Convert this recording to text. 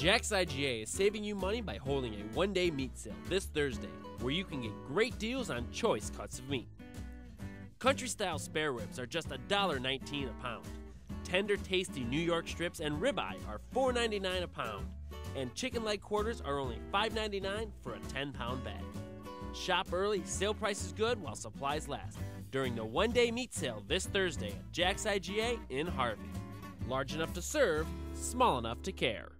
Jack's IGA is saving you money by holding a one day meat sale this Thursday, where you can get great deals on choice cuts of meat. Country style spare ribs are just $1.19 a pound. Tender, tasty New York strips and ribeye are $4.99 a pound. And chicken leg quarters are only $5.99 for a 10 pound bag. Shop early, sale price is good while supplies last. During the one day meat sale this Thursday at Jack's IGA in Harvey. Large enough to serve, small enough to care.